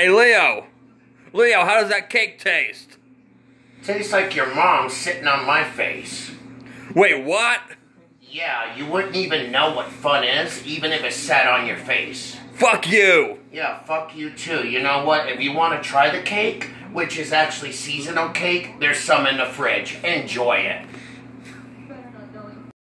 Hey, Leo. Leo, how does that cake taste? Tastes like your mom sitting on my face. Wait, what? Yeah, you wouldn't even know what fun is, even if it sat on your face. Fuck you. Yeah, fuck you too. You know what? If you want to try the cake, which is actually seasonal cake, there's some in the fridge. Enjoy it.